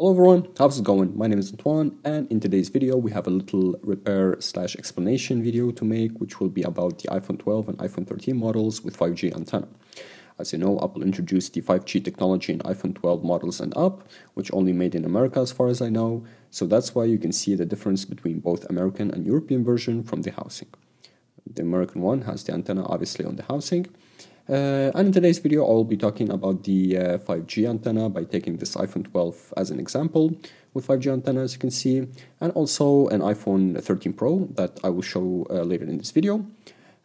Hello everyone, how's it going? My name is Antoine and in today's video we have a little repair slash explanation video to make which will be about the iPhone 12 and iPhone 13 models with 5G antenna. As you know, Apple introduced the 5G technology in iPhone 12 models and up, which only made in America as far as I know, so that's why you can see the difference between both American and European version from the housing. The American one has the antenna obviously on the housing, uh, and in today's video, I'll be talking about the uh, 5G antenna by taking this iPhone 12 as an example with 5G antenna, as you can see, and also an iPhone 13 Pro that I will show uh, later in this video.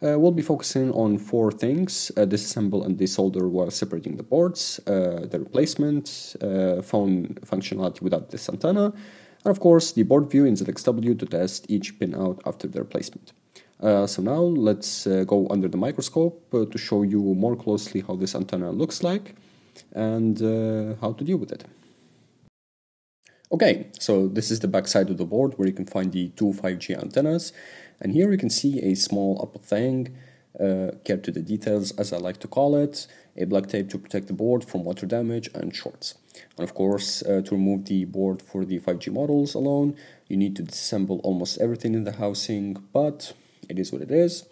Uh, we'll be focusing on four things uh, disassemble and desolder while separating the boards, uh, the replacement, phone functionality without this antenna, and of course the board view in ZXW to test each pin out after the replacement. Uh, so now let's uh, go under the microscope uh, to show you more closely how this antenna looks like and how to deal with it. Okay, so this is the back side of the board where you can find the two 5G antennas and here you can see a small upper thing, uh, care to the details as I like to call it, a black tape to protect the board from water damage and shorts. And of course, uh, to remove the board for the 5G models alone, you need to disassemble almost everything in the housing, but it is what it is.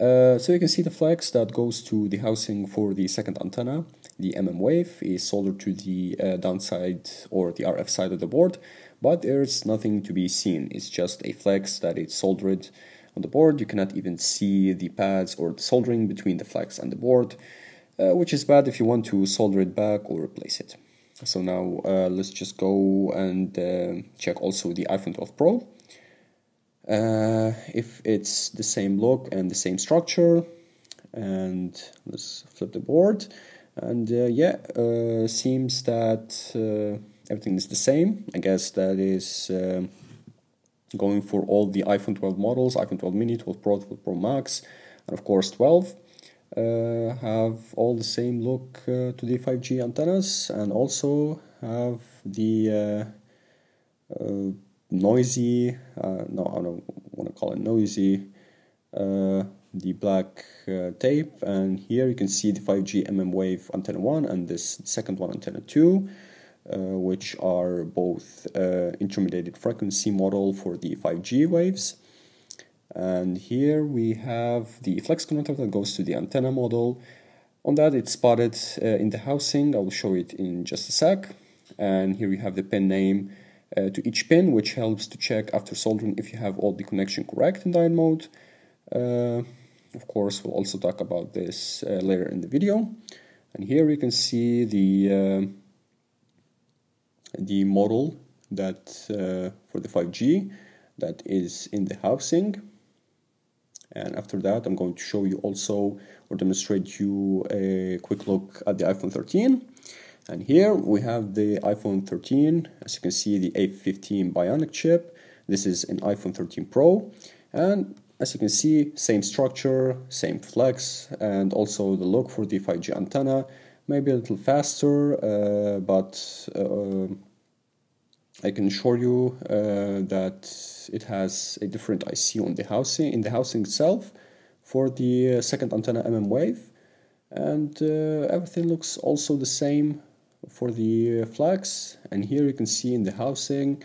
Uh, so you can see the flex that goes to the housing for the second antenna. The MM wave is soldered to the uh, downside or the RF side of the board, but there's nothing to be seen. It's just a flex that is soldered on the board. You cannot even see the pads or the soldering between the flex and the board, uh, which is bad if you want to solder it back or replace it. So now uh, let's just go and uh, check also the iPhone 12 Pro uh, if it's the same look and the same structure and let's flip the board. And uh, yeah uh, seems that uh, everything is the same. I guess that is uh, going for all the iPhone 12 models iPhone 12 mini 12 Pro 12 Pro Max and of course 12 uh, have all the same look to the 5G antennas and also have the noisy, uh, no, I don't want to call it noisy, uh, the black uh, tape. And here you can see the 5G MM wave antenna 1 and this second one antenna 2. Uh, which are both uh, intermediate frequency model for the 5G waves. And here we have the flex connector that goes to the antenna model. On that, it's spotted uh, in the housing. I will show it in just a sec. And here we have the pin name uh, to each pin, which helps to check after soldering if you have all the connection correct in diode mode. Uh, of course, we'll also talk about this uh, later in the video. And here you can see the uh, the model that uh, for the 5G that is in the housing. And after that, I'm going to show you also or demonstrate you a quick look at the iPhone 13. And here we have the iPhone 13, as you can see the A15 Bionic chip. This is an iPhone 13 Pro. And as you can see, same structure, same flex, and also the look for the 5G antenna. Maybe a little faster, uh, but uh, I can assure you uh, that it has a different IC on the housing, in the housing itself for the second antenna MM wave. And uh, everything looks also the same for the flex and here you can see in the housing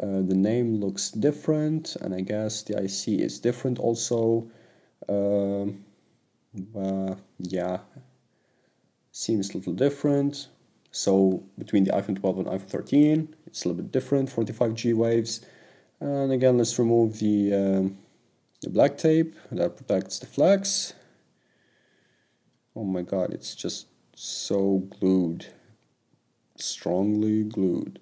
uh, the name looks different and I guess the IC is different also. Uh, uh, yeah seems a little different. So between the iPhone 12 and iPhone 13 it's a little bit different for the 5G waves. And again let's remove the, um, the black tape that protects the flex oh my god it's just so glued strongly glued.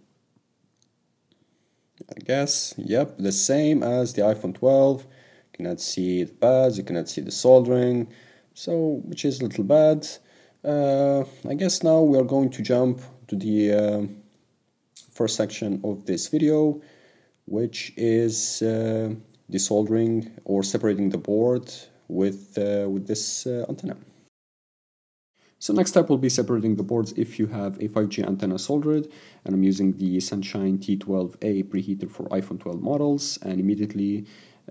I guess, yep, the same as the iPhone 12. You cannot see the pads, you cannot see the soldering, so which is a little bad. Uh, I guess now we are going to jump to the uh, first section of this video, which is uh, desoldering or separating the board with, uh, with this uh, antenna. So next step will be separating the boards if you have a 5G antenna soldered and I'm using the Sunshine T12A preheater for iPhone 12 models and immediately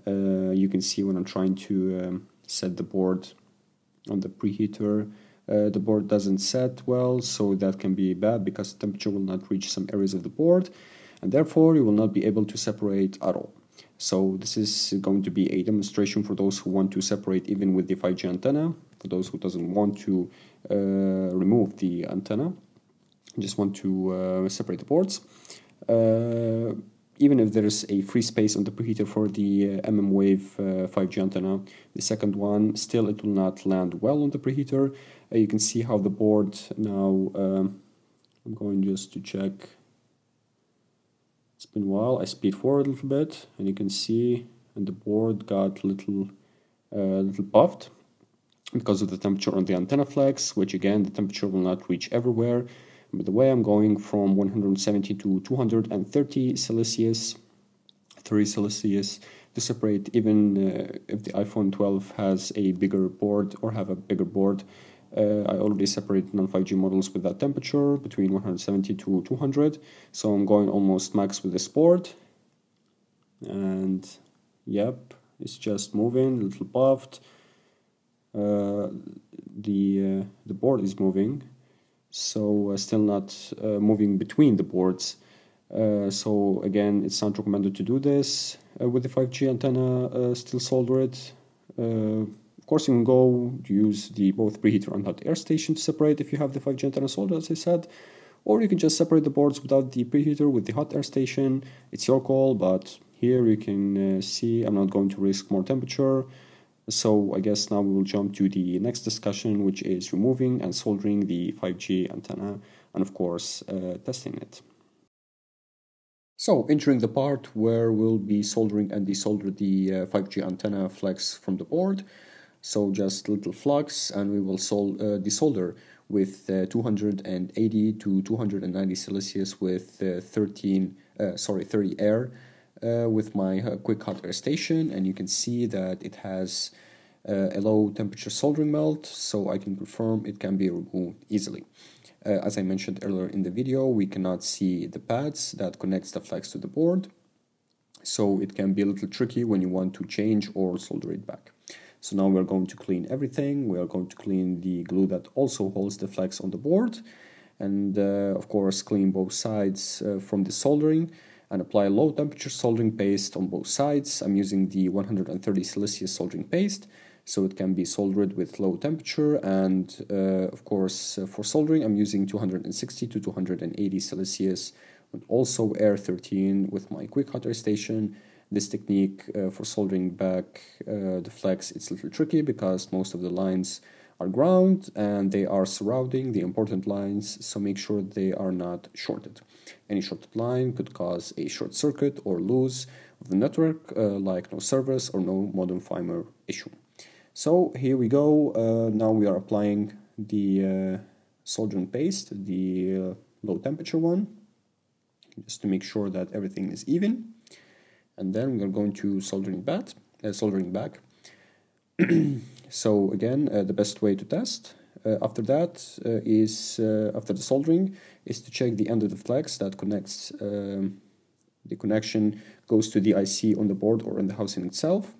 uh, you can see when I'm trying to um, set the board on the preheater uh, the board doesn't set well, so that can be bad because the temperature will not reach some areas of the board, and therefore you will not be able to separate at all. So this is going to be a demonstration for those who want to separate even with the 5G antenna, for those who doesn't want to uh, remove the antenna, just want to uh, separate the boards. Uh, even if there is a free space on the preheater for the uh, mm wave 5G antenna, the second one still it will not land well on the preheater. you can see how the board now. Um, I'm going just to check it's been a while. I speed forward a little bit, and you can see and the board got a little, uh, little puffed because of the temperature on the antenna flex, which again, the temperature will not reach everywhere. But the way I'm going from 170 to 230 Celsius, 3 Celsius, to separate even uh, if the iPhone 12 has a bigger board or have a bigger board, uh, I already separated non-5G models with that temperature between 170 to 200. So I'm going almost max with this board. And yep, it's just moving, a little puffed. Uh, the uh, the board is moving, so uh, still not uh, moving between the boards. Uh, so again, it's not recommended to do this with the 5G antenna. still solder it. Of course, you can go use the both preheater and hot air station to separate if you have the 5G antenna soldered, as I said. Or you can just separate the boards without the preheater with the hot air station. It's your call, but here you can uh, see I'm not going to risk more temperature. So I guess now we will jump to the next discussion, which is removing and soldering the 5G antenna and of course uh, testing it. So entering the part where we'll be soldering and desolder the uh, 5G antenna flex from the board. So just little flux and we will sol uh, desolder with uh, 280 to 290 Celsius with uh, 13, uh, sorry, 30 air uh, with my uh, quick hot air station and you can see that it has a low temperature soldering melt so I can confirm it can be removed easily. as I mentioned earlier in the video, we cannot see the pads that connects the flex to the board so it can be a little tricky when you want to change or solder it back. So now we're going to clean everything. We are going to clean the glue that also holds the flex on the board. And uh, of course, clean both sides uh, from the soldering and apply low temperature soldering paste on both sides. I'm using the 130 Celsius soldering paste so it can be soldered with low temperature and uh, of course uh, for soldering I'm using 260 to 280 Celsius also air 13 with my quick hot air station. This technique uh, for soldering back uh, the flex it's a little tricky because most of the lines are ground and they are surrounding the important lines so make sure they are not shorted. Any shorted line could cause a short circuit or lose of the network uh, like no service or no modem firmware issue. So here we go. Uh, now we are applying the uh, soldering paste the uh, low temperature one just to make sure that everything is even and then we're going to soldering back, uh, soldering back. so again, uh, the best way to test uh, after that uh, is uh, after the soldering is to check the end of the flex that connects um, the connection goes to the IC on the board or in the housing itself.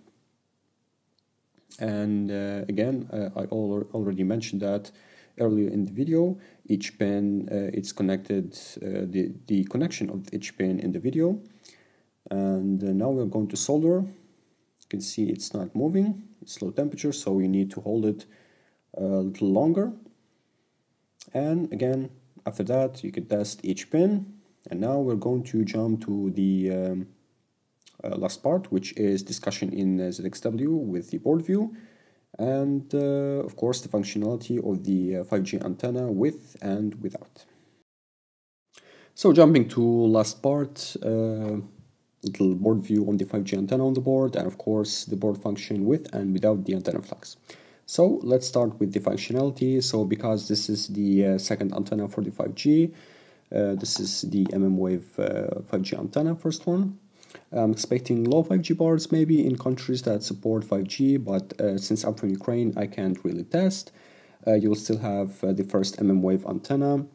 And uh, again, I al already mentioned that earlier in the video. Each pin it's connected the the connection of each pin in the video. And uh, now we're going to solder. You can see it's not moving. It's low temperature so you need to hold it a little longer. And again after that you can test each pin and now we're going to jump to the um, uh, last part which is discussion in uh, ZXW with the board view and uh, of course the functionality of the 5G uh, antenna with and without. So jumping to last part, uh, little board view on the 5G antenna on the board, and of course the board function with and without the antenna flex. So let's start with the functionality. So because this is the uh, second antenna for the 5G, uh, this is the mmWave uh, 5G antenna, first one. I'm expecting low 5G bars maybe in countries that support 5G, but uh, since I'm from Ukraine, I can't really test. Uh, you'll still have uh, the first MM wave antenna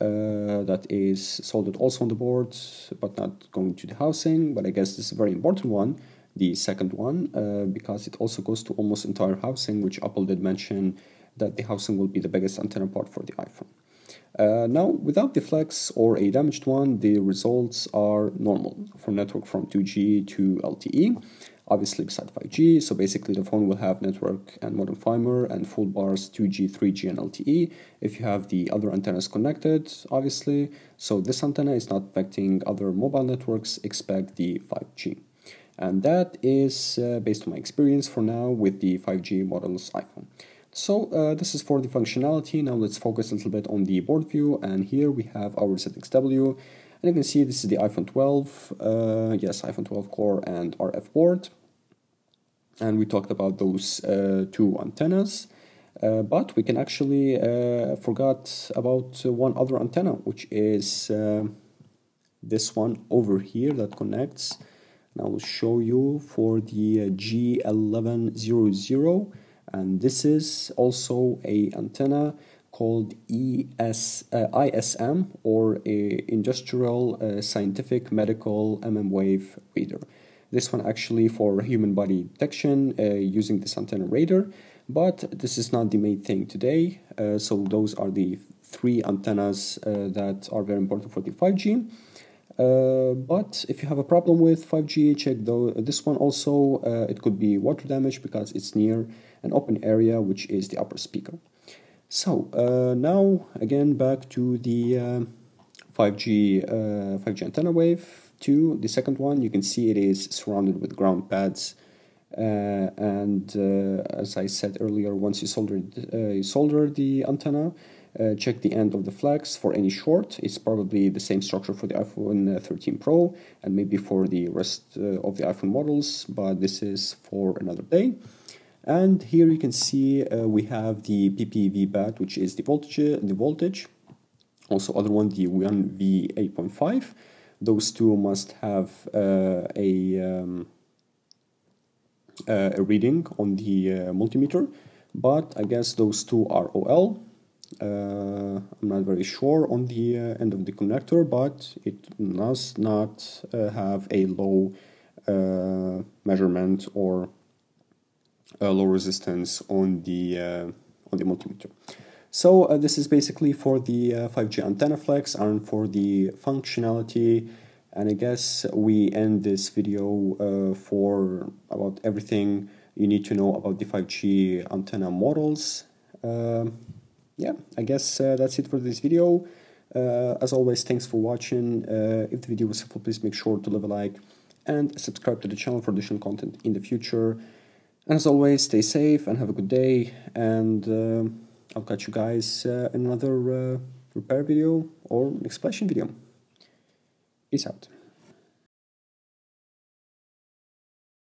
uh, that is soldered also on the board, but not going to the housing. But I guess this is a very important one, the second one, uh, because it also goes to almost entire housing, which Apple did mention that the housing will be the biggest antenna part for the iPhone. Uh, now, without the flex or a damaged one, the results are normal for network from 2G to LTE, obviously beside 5G. So basically, the phone will have network and modem firmware and full bars 2G, 3G, and LTE. If you have the other antennas connected, obviously, so this antenna is not affecting other mobile networks, expect the 5G. And that is uh, based on my experience for now with the 5G models iPhone. So uh, this is for the functionality. Now let's focus a little bit on the board view. And here we have our ZXW. And you can see this is the iPhone 12. Uh, yes, iPhone 12 core and RF board. And we talked about those uh, two antennas. Uh, but we can actually uh, forgot about one other antenna, which is uh, this one over here that connects. And I will show you for the G1100 and this is also a antenna called ES, uh, ISM or a industrial uh, scientific medical mm wave radar. This one actually for human body detection uh, using this antenna radar, but this is not the main thing today. Uh, so those are the three antennas uh, that are very important for the 5G. Uh, but if you have a problem with 5G, check the, this one also. Uh, it could be water damage because it's near an open area, which is the upper speaker. So uh, now again back to the 5G 5G antenna wave. To the second one, you can see it is surrounded with ground pads. Uh, and uh, as I said earlier, once you solder, uh, you solder the antenna, uh, check the end of the flex for any short. It's probably the same structure for the iPhone uh, 13 Pro and maybe for the rest uh, of the iPhone models, but this is for another day. And here you can see uh, we have the PPV bat, which is the voltage, the voltage. Also, other one the one V8.5. Those two must have uh, a um, uh, a reading on the multimeter, but I guess those two are OL uh, I'm not very sure on the uh, end of the connector, but it does not uh, have a low measurement or low resistance on the on the multimeter. So uh, this is basically for the uh, 5G antenna flex and for the functionality. And I guess we end this video uh, for about everything you need to know about the 5G antenna models yeah, I guess uh, that's it for this video. Uh, as always, thanks for watching. Uh, if the video was helpful, please make sure to leave a like and subscribe to the channel for additional content in the future. And as always, stay safe and have a good day. And uh, I'll catch you guys uh, in another uh, repair video or explanation video. Peace out.